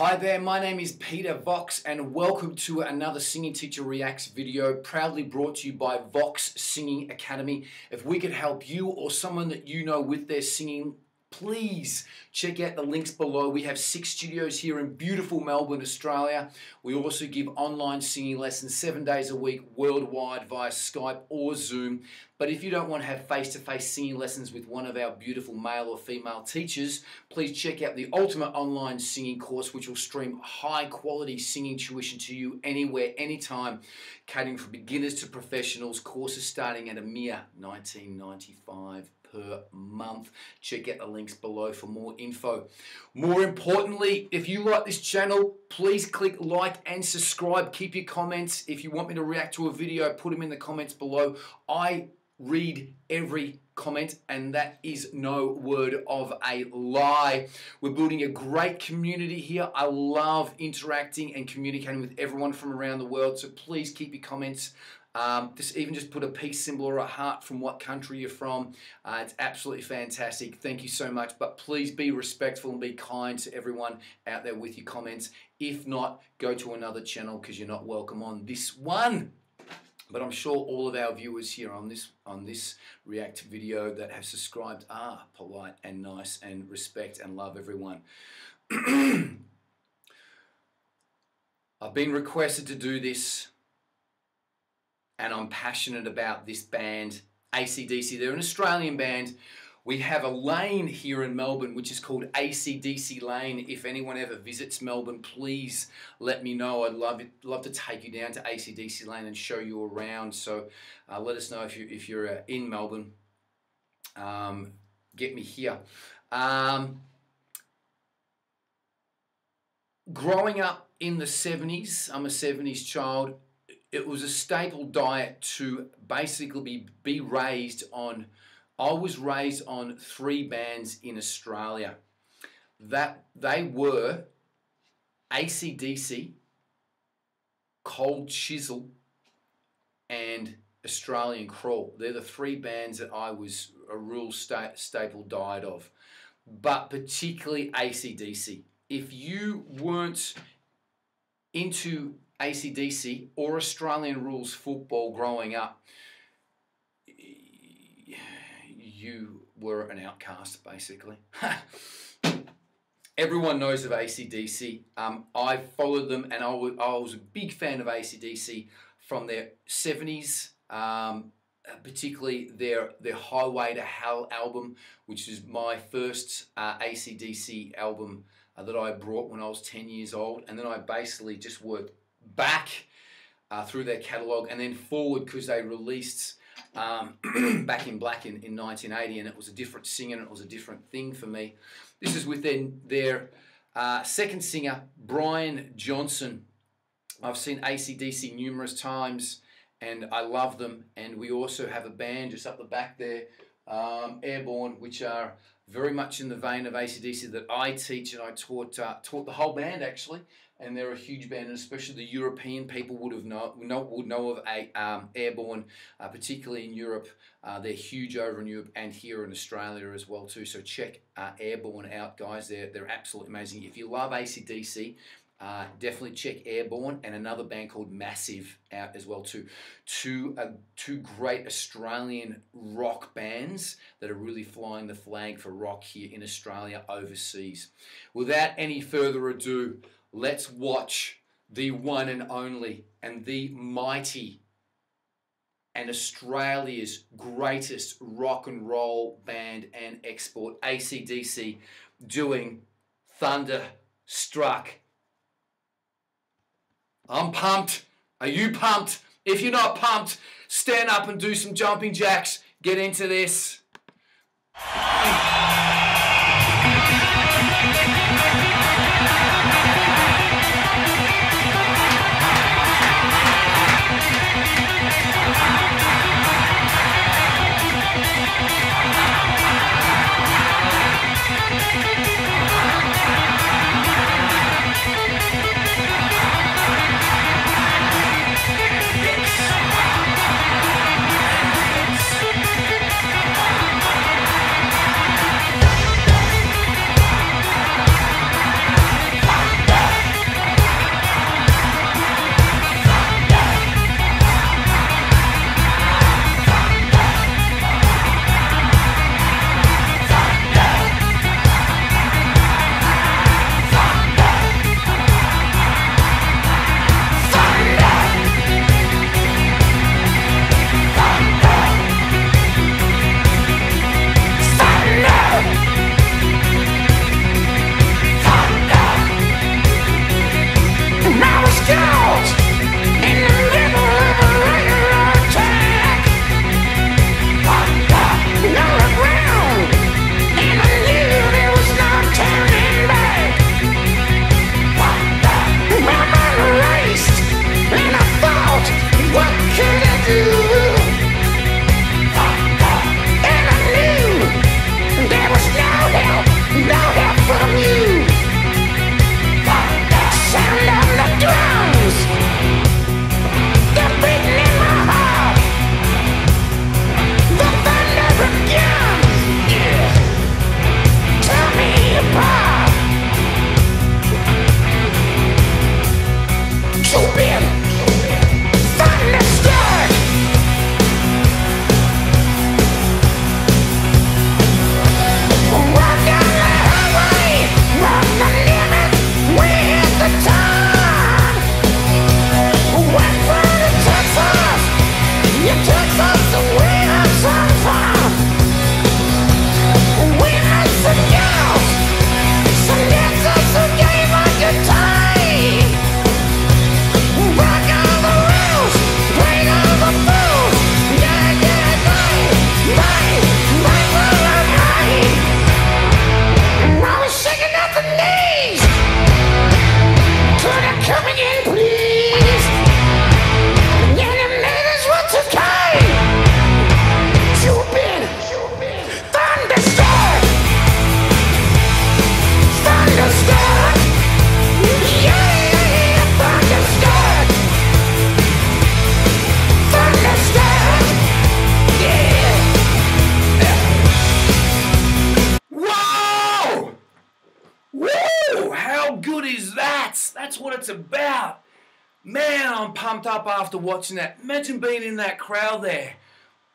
Hi there, my name is Peter Vox and welcome to another Singing Teacher Reacts video proudly brought to you by Vox Singing Academy. If we could help you or someone that you know with their singing please check out the links below. We have six studios here in beautiful Melbourne, Australia. We also give online singing lessons seven days a week worldwide via Skype or Zoom. But if you don't want to have face-to-face -face singing lessons with one of our beautiful male or female teachers, please check out the Ultimate Online Singing course, which will stream high-quality singing tuition to you anywhere, anytime, catering for beginners to professionals. Courses starting at a mere 1995 per month. Check out the links below for more info. More importantly, if you like this channel, please click like and subscribe. Keep your comments. If you want me to react to a video, put them in the comments below. I read every comment and that is no word of a lie. We're building a great community here. I love interacting and communicating with everyone from around the world so please keep your comments um, just even just put a peace symbol or a heart from what country you're from. Uh, it's absolutely fantastic. Thank you so much. But please be respectful and be kind to everyone out there with your comments. If not, go to another channel because you're not welcome on this one. But I'm sure all of our viewers here on this on this React video that have subscribed are polite and nice and respect and love everyone. I've been requested to do this and I'm passionate about this band, ACDC. They're an Australian band. We have a lane here in Melbourne which is called ACDC Lane. If anyone ever visits Melbourne, please let me know. I'd love it, love to take you down to ACDC Lane and show you around. So uh, let us know if, you, if you're uh, in Melbourne. Um, get me here. Um, growing up in the 70s, I'm a 70s child, it was a staple diet to basically be, be raised on. I was raised on three bands in Australia. That they were ACDC, Cold Chisel, and Australian Crawl. They're the three bands that I was a real sta staple diet of, but particularly ACDC. If you weren't into ACDC or Australian rules football growing up, you were an outcast basically. Everyone knows of ACDC. Um, I followed them and I was, a big fan of ACDC from their 70s, um, particularly their, their Highway to Hell album, which is my first uh, ACDC album uh, that I brought when I was 10 years old. And then I basically just worked back uh, through their catalogue and then forward because they released um, Back in Black in, in 1980 and it was a different singer and it was a different thing for me. This is with their, their uh, second singer, Brian Johnson. I've seen ACDC numerous times and I love them. And we also have a band just up the back there, um, Airborne, which are very much in the vein of ACDC that I teach and I taught, uh, taught the whole band actually and they're a huge band, and especially the European people would have know, know would know of a, um, Airborne, uh, particularly in Europe. Uh, they're huge over in Europe and here in Australia as well too. So check uh, Airborne out, guys. They're they're absolutely amazing. If you love ACDC. Uh, definitely check Airborne and another band called Massive out as well too. Two uh, two great Australian rock bands that are really flying the flag for rock here in Australia overseas. Without any further ado, let's watch the one and only and the mighty and Australia's greatest rock and roll band and export, ACDC, doing Thunderstruck. I'm pumped. Are you pumped? If you're not pumped, stand up and do some jumping jacks. Get into this. Up after watching that. Imagine being in that crowd there.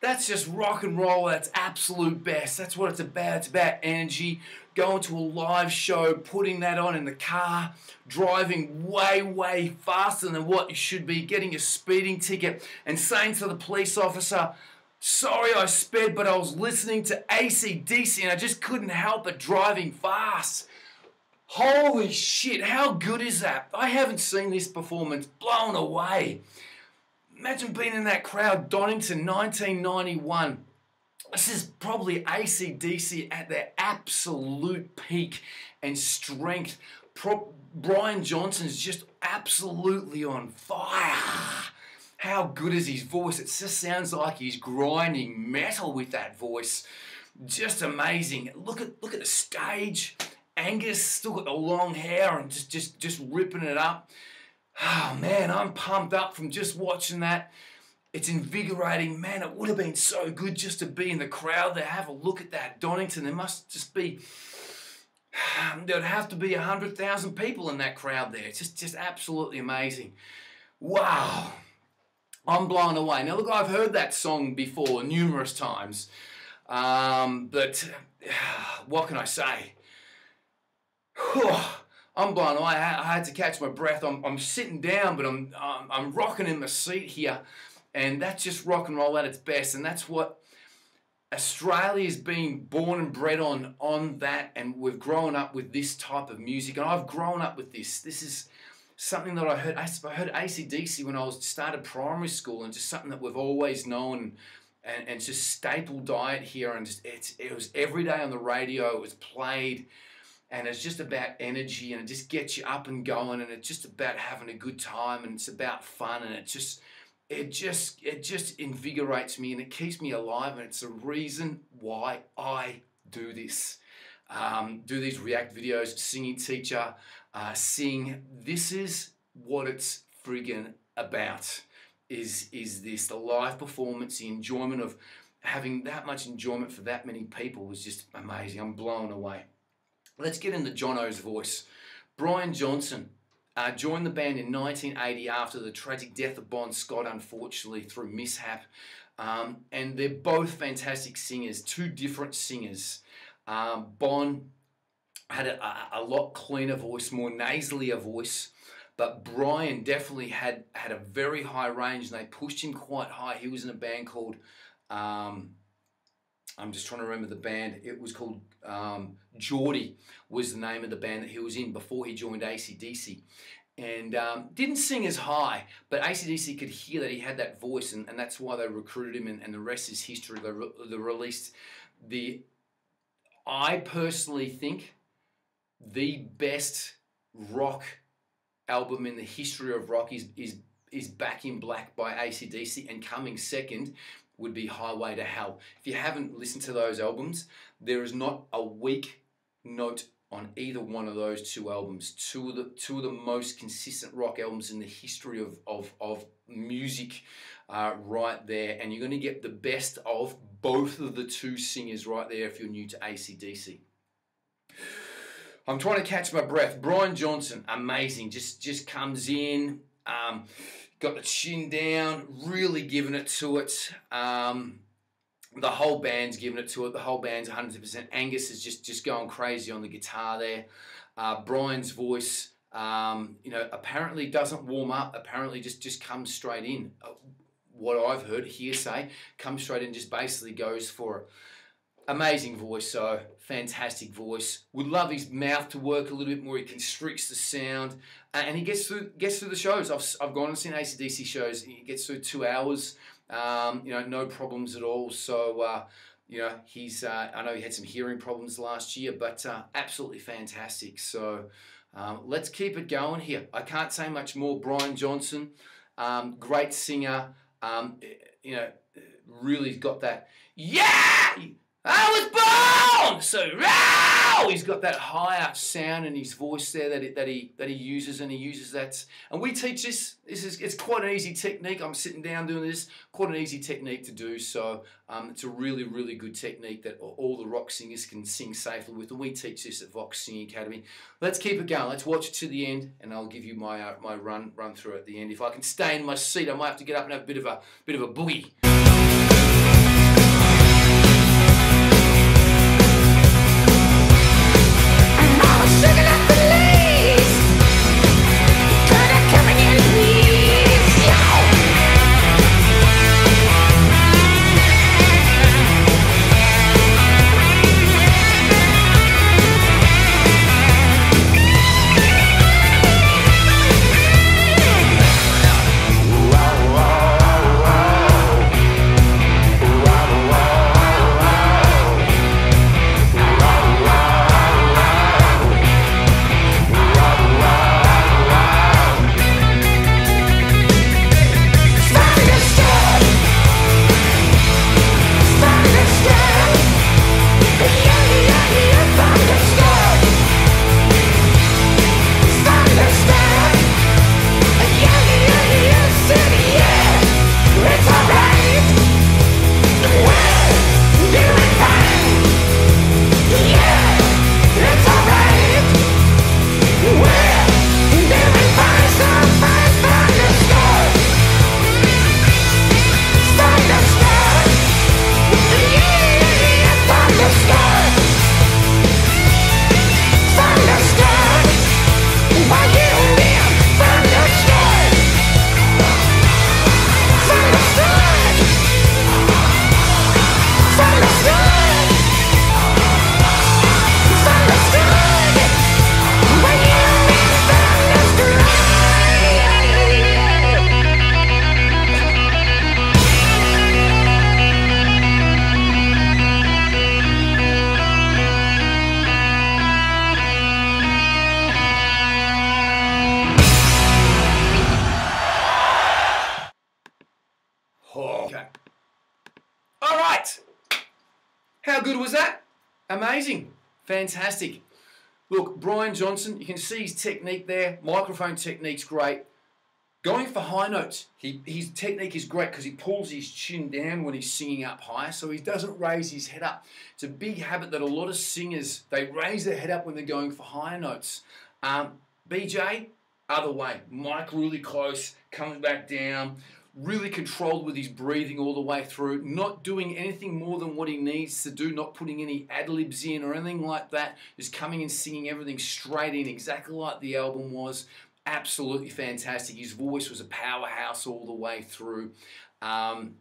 That's just rock and roll. That's absolute best. That's what it's about. It's about energy. Going to a live show, putting that on in the car, driving way, way faster than what you should be, getting a speeding ticket, and saying to the police officer, Sorry I sped, but I was listening to ACDC and I just couldn't help it driving fast. Holy shit, how good is that? I haven't seen this performance. Blown away. Imagine being in that crowd, Donington, 1991. This is probably ACDC at their absolute peak and strength. Pro- Brian Johnson's just absolutely on fire. How good is his voice? It just sounds like he's grinding metal with that voice. Just amazing. Look at look at the stage. Angus still got the long hair and just just just ripping it up. Oh man, I'm pumped up from just watching that. It's invigorating. Man, it would have been so good just to be in the crowd there, have a look at that. Donington, there must just be there'd have to be a hundred thousand people in that crowd there. It's just just absolutely amazing. Wow. I'm blown away. Now, look, I've heard that song before numerous times, um, but what can I say? I'm blown away. I had to catch my breath. I'm, I'm sitting down, but I'm, I'm, I'm rocking in my seat here, and that's just rock and roll at its best, and that's what Australia's been born and bred on on that, and we've grown up with this type of music, and I've grown up with this. This is something that I heard. I heard ACDC when I was started primary school, and just something that we've always known, and, and just staple diet here. And just it's it was every day on the radio. It was played, and it's just about energy, and it just gets you up and going, and it's just about having a good time, and it's about fun, and it just it just it just invigorates me, and it keeps me alive, and it's the reason why I do this. Um, do these react videos, singing teacher, uh, sing. This is what it's friggin' about. Is is this the live performance, the enjoyment of having that much enjoyment for that many people was just amazing. I'm blown away. Let's get into Jono's voice. Brian Johnson uh, joined the band in 1980 after the tragic death of Bon Scott, unfortunately, through mishap. Um, and they're both fantastic singers, two different singers. Um, bon had a, a lot cleaner voice, more nasally a voice. But Brian definitely had had a very high range, and they pushed him quite high. He was in a band called, um, I'm just trying to remember the band. It was called um, Geordie, was the name of the band that he was in before he joined ACDC. And um, didn't sing as high, but ACDC could hear that he had that voice, and, and that's why they recruited him, and, and the rest is history. They, re- they released the, I personally think, the best rock album in the history of rock is, is, is Back in Black by ACDC, and coming second would be Highway to Hell. If you haven't listened to those albums, there is not a weak note on either one of those two albums. Two of the two of the most consistent rock albums in the history of of, of music, uh, right there. And you're going to get the best of both of the two singers right there if you're new to ACDC. I'm trying to catch my breath. Brian Johnson, amazing. Just just comes in, um, got the chin down, really giving it to it. Um, the whole band's giving it to it. The whole band's 100%. Angus is just just going crazy on the guitar there. Uh, Brian's voice, um, you know, apparently doesn't warm up. Apparently just just comes straight in. Uh, what I've heard hearsay comes straight in, just basically goes for it amazing voice, so fantastic voice. Would love his mouth to work a little bit more. He constricts the sound, and he gets through gets through the shows. I've, I've gone and seen ACDC shows. He gets through two hours. Um, you know, no problems at all. So. Uh, you know, he's. Uh, I know he had some hearing problems last year, but uh, absolutely fantastic. So, um, let's keep it going here. I can't say much more. Brian Johnson, um, great singer. Um, you know, really got that. Yeah, I was born so raw. He's got that higher sound in his voice there that he, that he that he uses, and he uses that. And we teach this. This is it's quite an easy technique. I'm sitting down doing this. Quite an easy technique to do. So um, it's a really really good technique that all the rock singers can sing safely with. And we teach this at Vox Singing Academy. Let's keep it going. Let's watch it to the end, and I'll give you my uh, my run run through at the end. If I can stay in my seat, I might have to get up and have a bit of a bit of a boogie. How Fantastic. Look, Brian Johnson, you can see his technique there. Microphone technique's great. Going for high notes, he, his technique is great because he pulls his chin down when he's singing up high, so he doesn't raise his head up. It's a big habit that a lot of singers, they raise their head up when they're going for higher notes. Um, BJ, other way. Mic really close, comes back down, really controlled with his breathing all the way through, not doing anything more than what he needs to do, not putting any ad libs in or anything like that, just coming and singing everything straight in, exactly like the album was. Absolutely fantastic. His voice was a powerhouse all the way through. Um,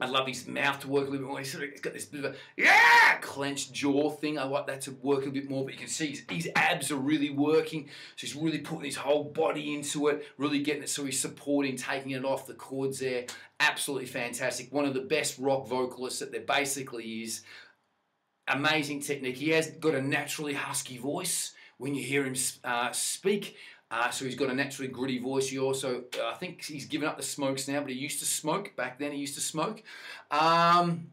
I love his mouth to work a little bit more. He's, sort of, he's got this bit of a yeah clenched jaw thing. I like that to work a bit more. But you can see his, his, abs are really working. So he's really putting his whole body into it, really getting it so he's supporting, taking it off the cords there. Absolutely fantastic. One of the best rock vocalists that there basically is. Amazing technique. He has got a naturally husky voice when you hear him uh, speak. Uh, so he's got a naturally gritty voice. He also, I think he's given up the smokes now, but he used to smoke. Back then he used to smoke. Um,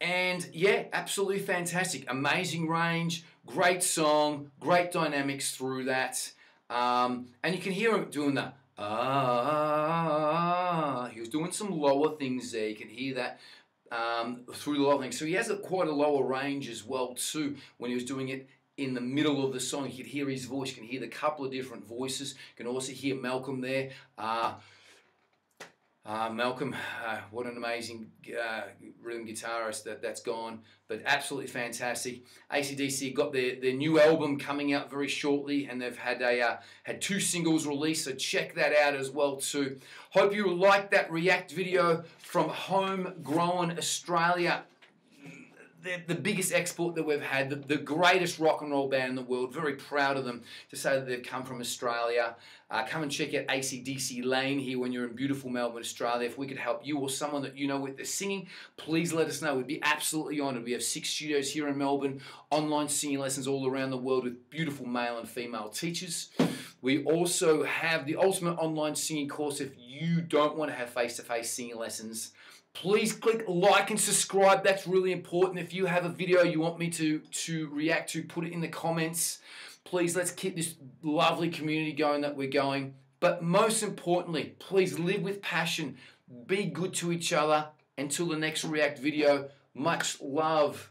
and yeah, absolutely fantastic. Amazing range, great song, great dynamics through that. Um, and you can hear him doing the ah. He was doing some lower things there. You can hear that um, through the lower things. So he has a, quite a lower range as well too when he was doing it in the middle of the song. You can hear his voice, you can hear the couple of different voices. You can also hear Malcolm there. Uh, uh, Malcolm, uh, what an amazing uh, rhythm guitarist that, that's gone, but absolutely fantastic. ACDC got their, their new album coming out very shortly, and they've had a uh, had two singles released, so check that out as well too. Hope you liked that React video from Homegrown Australia the, the biggest export that we've had, the, the, greatest rock and roll band in the world. Very proud of them to say that they've come from Australia. Uh, come and check out ACDC Lane here when you're in beautiful Melbourne, Australia. If we could help you or someone that you know with the singing, please let us know. We'd be absolutely honoured. We have six studios here in Melbourne, online singing lessons all around the world with beautiful male and female teachers. We also have the ultimate online singing course if you don't want to have face to face singing lessons Please click like and subscribe. That's really important. If you have a video you want me to, to react to, put it in the comments. Please let's keep this lovely community going that we're going. But most importantly, please live with passion. Be good to each other. Until the next React video, much love.